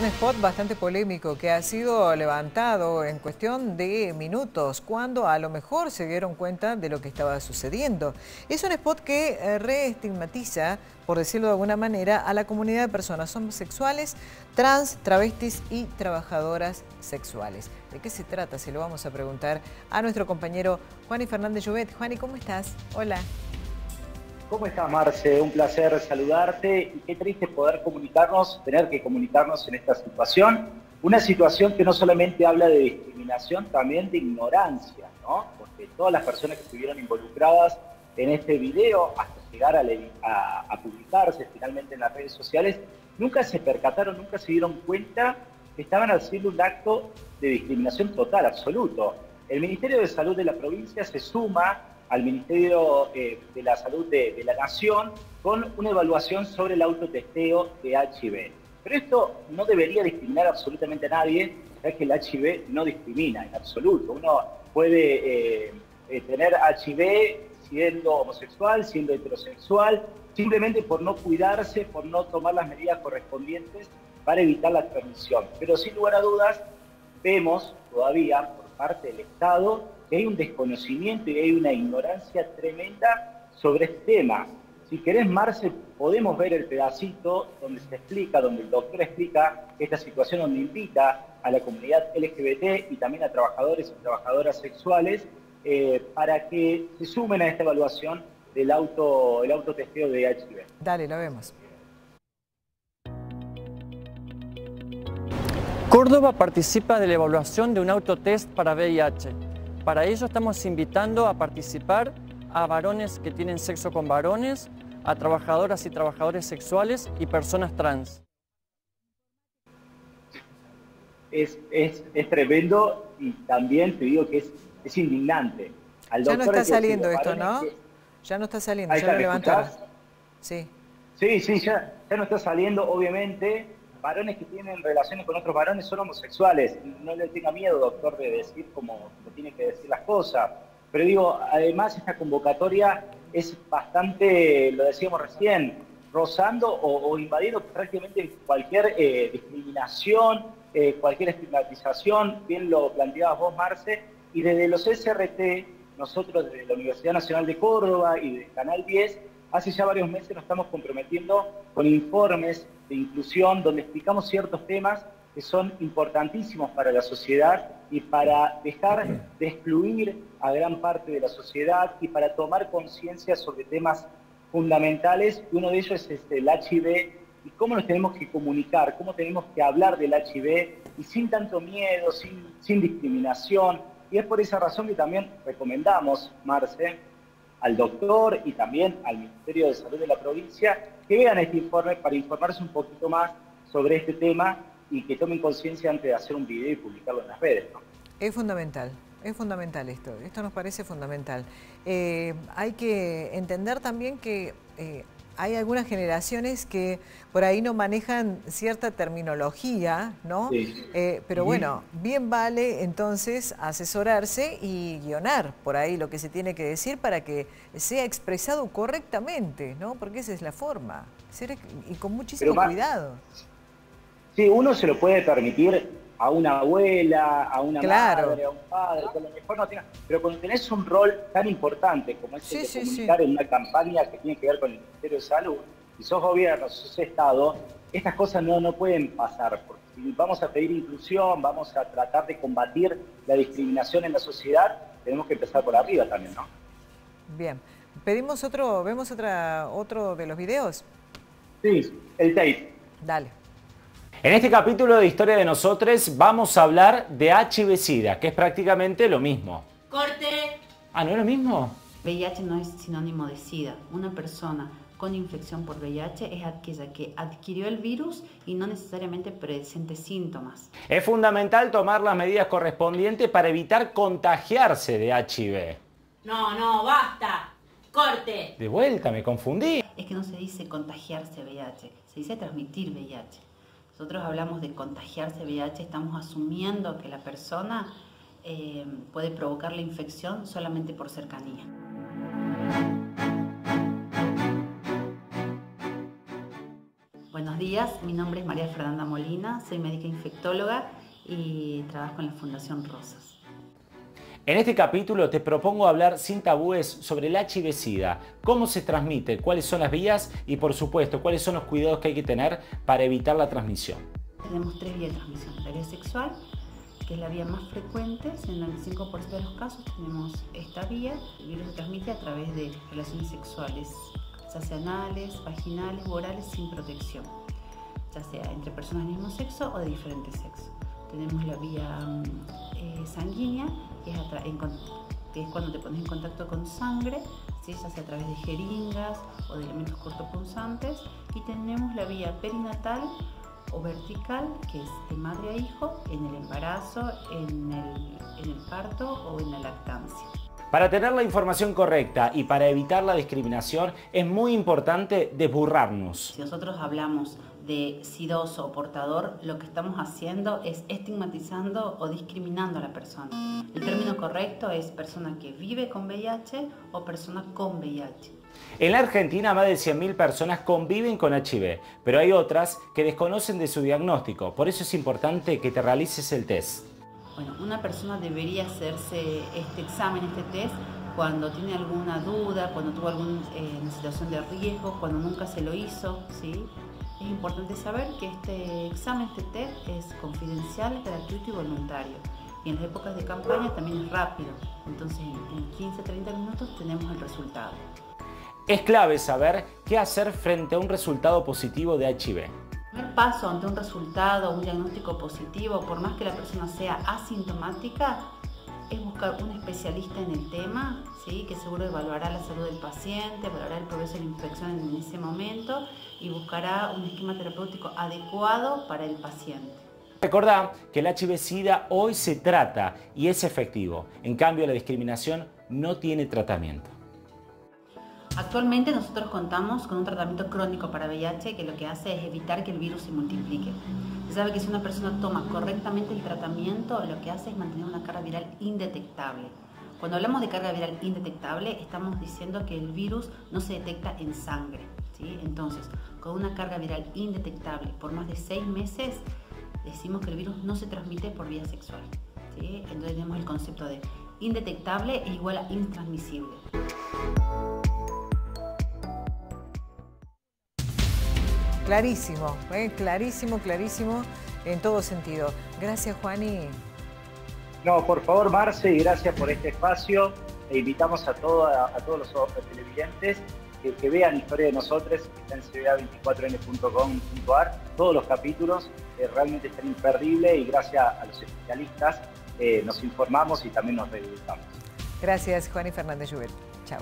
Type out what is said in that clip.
un spot bastante polémico que ha sido levantado en cuestión de minutos, cuando a lo mejor se dieron cuenta de lo que estaba sucediendo. Es un spot que eh, reestigmatiza, por decirlo de alguna manera, a la comunidad de personas homosexuales, trans, travestis y trabajadoras sexuales. ¿De qué se trata? Se lo vamos a preguntar a nuestro compañero Juani Fernández Llobet. Juani, ¿cómo estás? Hola. ¿Cómo estás, Marce? Un placer saludarte y qué triste poder comunicarnos, tener que comunicarnos en esta situación. Una situación que no solamente habla de discriminación, también de ignorancia, ¿no? Porque todas las personas que estuvieron involucradas en este video, hasta llegar a, publicarse finalmente en las redes sociales, nunca se percataron, nunca se dieron cuenta que estaban haciendo un acto de discriminación total, absoluto. El Ministerio de Salud de la provincia se suma al Ministerio eh, de la Salud de, la Nación con una evaluación sobre el autotesteo de HIV. Pero esto no debería discriminar absolutamente a nadie, ya que el HIV no discrimina en absoluto. Uno puede eh, eh, tener HIV siendo homosexual, siendo heterosexual, simplemente por no cuidarse, por no tomar las medidas correspondientes para evitar la transmisión. Pero sin lugar a dudas, vemos todavía por parte del Estado hay un desconocimiento y hay una ignorancia tremenda sobre este tema. Si querés, Marce, podemos ver el pedacito donde se explica, donde el doctor explica esta situación, donde invita a la comunidad LGBT y también a trabajadores y trabajadoras sexuales eh, para que se sumen a esta evaluación del auto, el autotesteo de HIV. Dale, lo vemos. Córdoba participa de la evaluación de un autotest para VIH. Para ello estamos invitando a participar a varones que tienen sexo con varones, a trabajadoras y trabajadores sexuales y personas trans. Es, tremendo y también te digo que es, indignante. ya no está saliendo esto, ¿no? Ya no está saliendo, ya lo levantaron. Sí. Sí, sí, ya, ya no está saliendo, obviamente varones que tienen relaciones con otros varones son homosexuales. No le tenga miedo, doctor, de decir como, tiene que decir las cosas. Pero digo, además esta convocatoria es bastante, lo decíamos recién, rozando o, invadiendo prácticamente cualquier eh, discriminación, eh, cualquier estigmatización, bien lo planteabas vos, Marce, y desde los SRT, nosotros desde la Universidad Nacional de Córdoba y del Canal 10, hace ya varios meses nos estamos comprometiendo con informes de inclusión donde explicamos ciertos temas que son importantísimos para la sociedad y para dejar de excluir a gran parte de la sociedad y para tomar conciencia sobre temas fundamentales. Uno de ellos es este, el HIV y cómo nos tenemos que comunicar, cómo tenemos que hablar del HIV y sin tanto miedo, sin, sin discriminación. Y es por esa razón que también recomendamos, Marce, al doctor y también al Ministerio de Salud de la provincia que vean este informe para informarse un poquito más sobre este tema y que tomen conciencia antes de hacer un video y publicarlo en las redes. Es fundamental. Es fundamental esto, esto nos parece fundamental. Eh, hay que entender también que eh, hay algunas generaciones que por ahí no manejan cierta terminología, ¿no? Eh, pero bueno, bien vale entonces asesorarse y guionar por ahí lo que se tiene que decir para que sea expresado correctamente, ¿no? Porque esa es la forma, y con muchísimo cuidado. Sí, uno se lo puede permitir a una abuela, a una madre, a un padre, que lo mejor no tenga. Pero cuando tenés un rol tan importante como es el de comunicar en una campaña que tiene que ver con el Ministerio de Salud, si sos gobierno, si sos Estado, estas cosas no, no pueden pasar. Porque si vamos a pedir inclusión, vamos a tratar de combatir la discriminación en la sociedad, tenemos que empezar por arriba también, ¿no? Bien. ¿Pedimos otro, vemos otra, otro de los videos? Sí, el tape. Dale. En este capítulo de Historia de Nosotros vamos a hablar de HIV-Sida, que es prácticamente lo mismo. ¡Corte! Ah, ¿no es lo mismo? VIH no es sinónimo de SIDA. Una persona con infección por VIH es aquella que adquirió el virus y no necesariamente presente síntomas. Es fundamental tomar las medidas correspondientes para evitar contagiarse de HIV. No, no, basta. Corte. De vuelta, me confundí. Es que no se dice contagiarse VIH, se dice transmitir VIH nosotros hablamos de contagiarse VIH, estamos asumiendo que la persona eh, puede provocar la infección solamente por cercanía. Buenos días, mi nombre es María Fernanda Molina, soy médica infectóloga y trabajo en la Fundación Rosas. En este capítulo te propongo hablar sin tabúes sobre el HIV-Sida, cómo se transmite, cuáles son las vías y por supuesto cuáles son los cuidados que hay que tener para evitar la transmisión. Tenemos tres vías de transmisión, la vía sexual, que es la vía más frecuente, en el 95% de los casos tenemos esta vía, el virus se transmite a través de relaciones sexuales ya sea anales, vaginales orales sin protección, ya sea entre personas del mismo sexo o de diferente sexo. Tenemos la vía mm, eh, sanguínea, que es, cuando te pones en contacto con sangre, ¿sí? ya sea a través de jeringas o de elementos cortopunzantes. Y tenemos la vía perinatal o vertical, que es de madre a hijo, en el embarazo, en el, en el parto o en la lactancia. Para tener la información correcta y para evitar la discriminación es muy importante desburrarnos. Si nosotros hablamos de sidoso o portador, lo que estamos haciendo es estigmatizando o discriminando a la persona. El término correcto es persona que vive con VIH o persona con VIH. En la Argentina más de 100.000 personas conviven con HIV, pero hay otras que desconocen de su diagnóstico. Por eso es importante que te realices el test. Bueno, una persona debería hacerse este examen, este test, cuando tiene alguna duda, cuando tuvo alguna eh, situación de riesgo, cuando nunca se lo hizo, ¿sí? Es importante saber que este examen, este test, es confidencial, gratuito y voluntario. Y en las épocas de campaña también es rápido. Entonces, en 15-30 minutos tenemos el resultado. Es clave saber qué hacer frente a un resultado positivo de HIV. El primer paso ante un resultado, un diagnóstico positivo, por más que la persona sea asintomática, es buscar un especialista en el tema, ¿sí? que seguro evaluará la salud del paciente, evaluará el progreso de la infección en ese momento y buscará un esquema terapéutico adecuado para el paciente. Recordá que el HIV-Sida hoy se trata y es efectivo. En cambio, la discriminación no tiene tratamiento. Actualmente nosotros contamos con un tratamiento crónico para VIH que lo que hace es evitar que el virus se multiplique. Se sabe que si una persona toma correctamente el tratamiento, lo que hace es mantener una carga viral indetectable. Cuando hablamos de carga viral indetectable, estamos diciendo que el virus no se detecta en sangre. ¿sí? Entonces, con una carga viral indetectable por más de seis meses, decimos que el virus no se transmite por vía sexual. ¿sí? Entonces tenemos el concepto de indetectable e igual a intransmisible. Clarísimo, ¿eh? clarísimo, clarísimo en todo sentido. Gracias, Juani. No, por favor, Marce, y gracias por este espacio. E invitamos a, a todos los televidentes que, vean Historia de Nosotros, que está en cba24n.com.ar. Todos los capítulos eh, realmente están imperdibles y gracias a los especialistas eh, nos informamos y también nos reeditamos. Gracias, Juani Fernández Lluvia. Chao.